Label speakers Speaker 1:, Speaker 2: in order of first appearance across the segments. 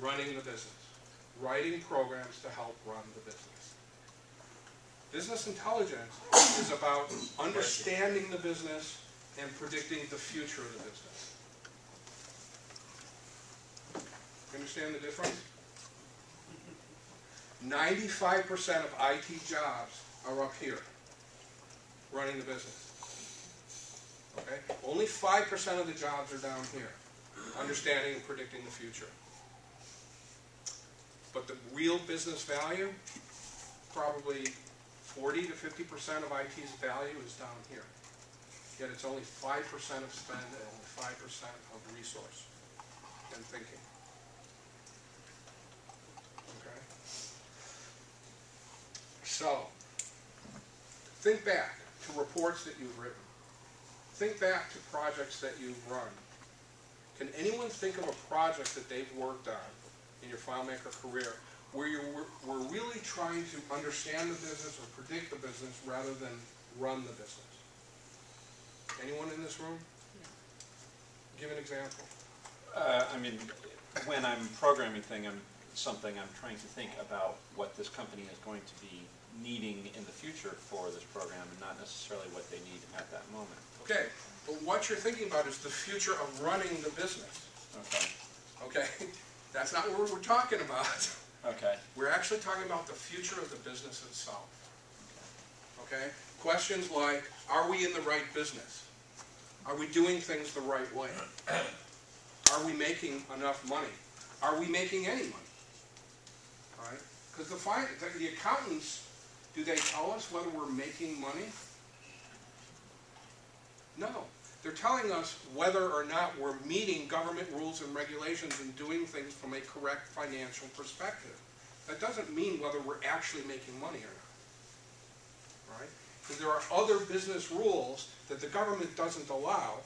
Speaker 1: running the business, writing programs to help run the business. Business intelligence is about understanding the business and predicting the future of the business. You understand the difference? Ninety-five percent of IT jobs are up here, running the business. Okay? Only five percent of the jobs are down here, understanding and predicting the future. But the real business value, probably forty to fifty percent of IT's value is down here. Yet it's only five percent of spend and only five percent of resource and thinking. Okay? So, think back to reports that you've written. Think back to projects that you've run. Can anyone think of a project that they've worked on in your FileMaker career where you were, were really trying to understand the business or predict the business rather than run the business? Anyone in this room? Give an example.
Speaker 2: Uh, I mean, when I'm programming thing, I'm, something, I'm trying to think about what this company is going to be needing in the future for this program and not necessarily what they need at that moment.
Speaker 1: Okay, but what you're thinking about is the future of running the business.
Speaker 2: Okay,
Speaker 1: Okay? That's not what we're talking about.
Speaker 2: okay,
Speaker 1: We're actually talking about the future of the business itself. Okay? Questions like, are we in the right business? Are we doing things the right way? Are we making enough money? Are we making any money? All right? Because the, the- the accountants, do they tell us whether we're making money? No. They're telling us whether or not we're meeting government rules and regulations and doing things from a correct financial perspective. That doesn't mean whether we're actually making money or not. Right? Because there are other business rules that the government doesn't allow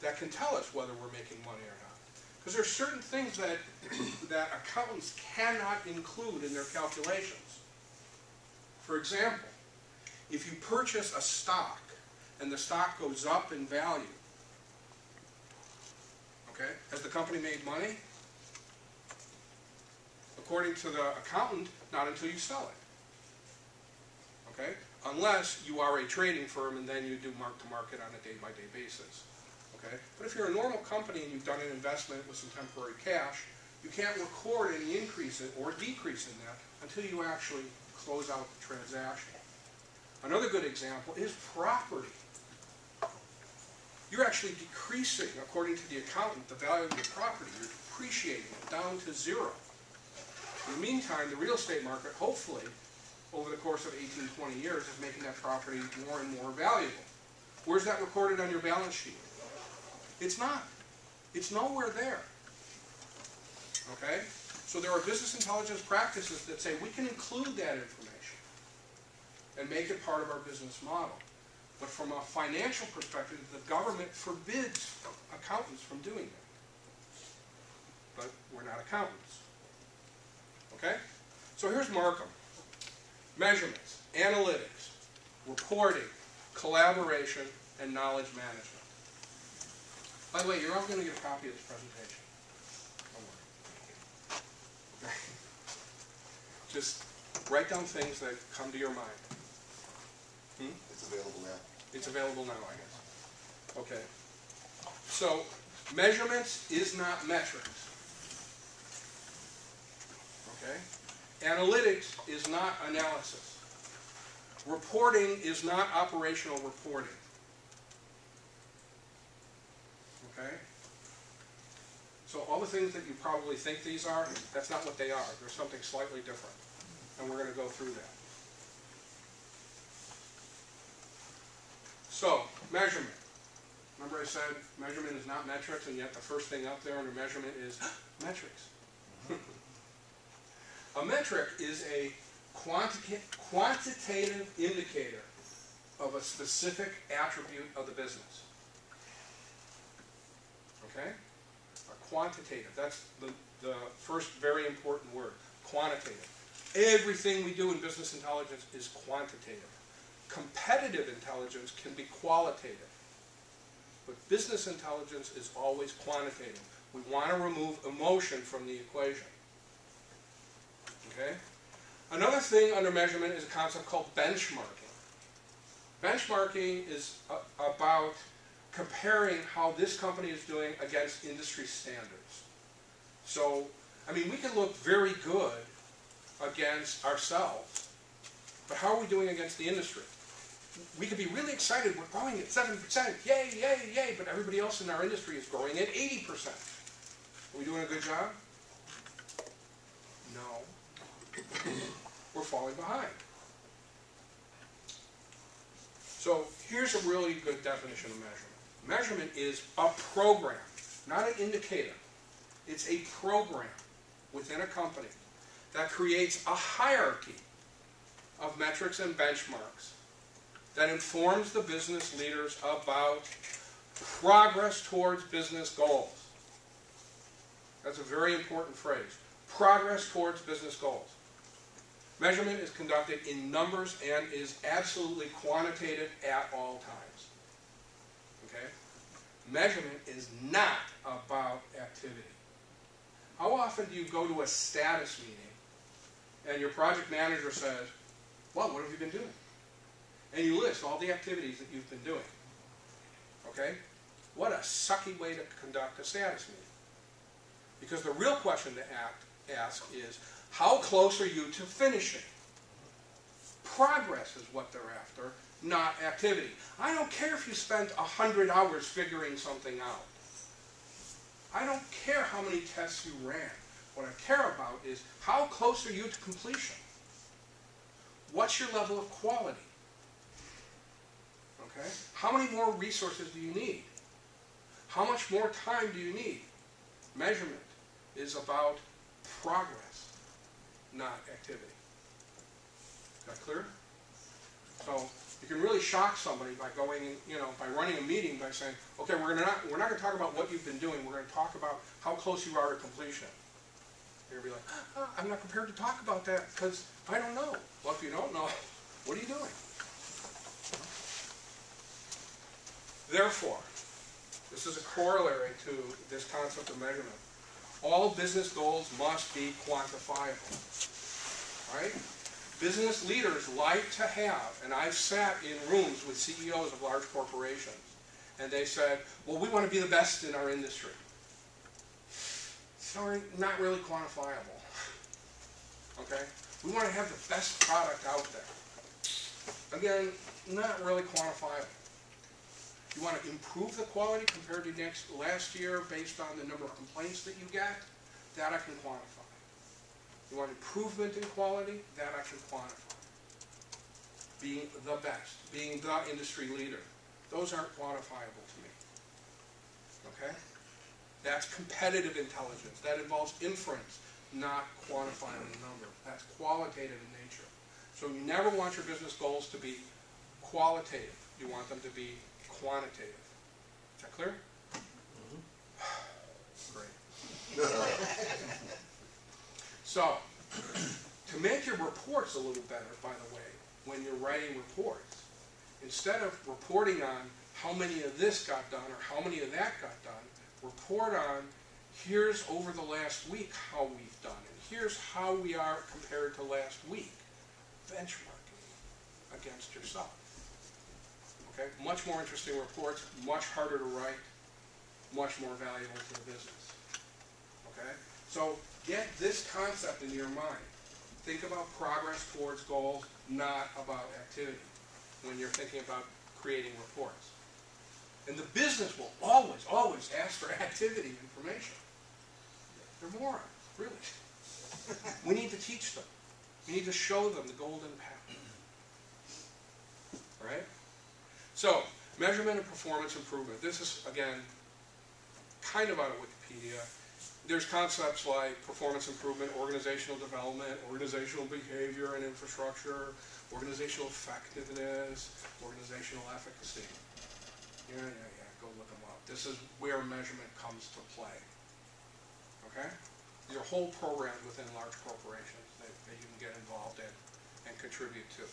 Speaker 1: that can tell us whether we're making money or not. Because there are certain things that, that accountants cannot include in their calculations. For example, if you purchase a stock and the stock goes up in value, okay, has the company made money? According to the accountant, not until you sell it. Okay? Unless you are a trading firm and then you do mark to market on a day by day basis. Okay? But if you're a normal company and you've done an investment with some temporary cash, you can't record any increase in, or decrease in that until you actually close out the transaction. Another good example is property. You're actually decreasing, according to the accountant, the value of your property. You're depreciating it down to zero. In the meantime, the real estate market, hopefully, over the course of 18, 20 years, is making that property more and more valuable. Where's that recorded on your balance sheet? It's not. It's nowhere there. Okay? So there are business intelligence practices that say we can include that information and make it part of our business model. But from a financial perspective, the government forbids accountants from doing that. But we're not accountants. Okay? So here's Markham. Measurements, analytics, reporting, collaboration, and knowledge management. By the way, you're all going to get a copy of this presentation. Don't worry. Okay? Just write down things that come to your mind. Hmm?
Speaker 3: It's available now.
Speaker 1: It's available now, I guess. Okay. So, measurements is not metrics. Okay? Analytics is not analysis. Reporting is not operational reporting. Okay? So all the things that you probably think these are, that's not what they are. They're something slightly different. And we're going to go through that. So, measurement. Remember I said measurement is not metrics, and yet the first thing up there under measurement is metrics. a metric is a quanti quantitative indicator of a specific attribute of the business. Okay? A quantitative. That's the, the first very important word. Quantitative. Everything we do in business intelligence is quantitative. Competitive intelligence can be qualitative. But business intelligence is always quantitative. We want to remove emotion from the equation. Okay? Another thing under measurement is a concept called benchmarking. Benchmarking is about comparing how this company is doing against industry standards. So, I mean, we can look very good against ourselves, but how are we doing against the industry? We could be really excited, we're growing at seven percent, yay, yay, yay, but everybody else in our industry is growing at eighty percent. Are we doing a good job? No. We're falling behind. So here's a really good definition of measurement. Measurement is a program, not an indicator. It's a program within a company that creates a hierarchy of metrics and benchmarks that informs the business leaders about progress towards business goals. That's a very important phrase. Progress towards business goals. Measurement is conducted in numbers and is absolutely quantitative at all times. Okay? Measurement is not about activity. How often do you go to a status meeting and your project manager says, well, what have you been doing? And you list all the activities that you've been doing. Okay? What a sucky way to conduct a status meeting. Because the real question to act, ask is, how close are you to finishing? Progress is what they're after, not activity. I don't care if you spent 100 hours figuring something out. I don't care how many tests you ran. What I care about is how close are you to completion? What's your level of quality? Okay? How many more resources do you need? How much more time do you need? Measurement is about progress, not activity. Is that clear? So you can really shock somebody by going, you know, by running a meeting by saying, okay, we're not, we're not going to talk about what you've been doing. We're going to talk about how close you are to completion. You're going to be like, "Oh, I'm not prepared to talk about that because I don't know. Well, if you don't know, what are you doing? Therefore, this is a corollary to this concept of measurement. All business goals must be quantifiable. Right? Business leaders like to have, and I've sat in rooms with CEOs of large corporations, and they said, well, we want to be the best in our industry. Sorry, not really quantifiable. Okay? We want to have the best product out there. Again, not really quantifiable. You want to improve the quality compared to next, last year based on the number of complaints that you get, that I can quantify. You want improvement in quality, that I can quantify. Being the best, being the industry leader, those aren't quantifiable to me. Okay? That's competitive intelligence. That involves inference, not quantifying a number. That's qualitative in nature. So you never want your business goals to be qualitative. You want them to be quantitative. Is that clear? Mm-hmm. Great. So, to make your reports a little better, by the way, when you're writing reports, instead of reporting on how many of this got done or how many of that got done, report on here's over the last week how we've done and here's how we are compared to last week. Benchmarking against yourself. Okay, much more interesting reports, much harder to write, much more valuable to the business. Okay, so get this concept in your mind. Think about progress towards goals, not about activity, when you're thinking about creating reports. And the business will always, always ask for activity information. They're morons, really. We need to teach them. We need to show them the golden path. All right? So, measurement and performance improvement. This is, again, kind of out of Wikipedia. There's concepts like performance improvement, organizational development, organizational behavior and infrastructure, organizational effectiveness, organizational efficacy. Yeah, yeah, yeah, go look them up. This is where measurement comes to play. Okay? Are whole programs within large corporations that, that you can get involved in and contribute to.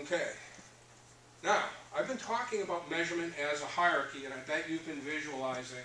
Speaker 1: Okay. Now, I've been talking about measurement as a hierarchy, and I bet you've been visualizing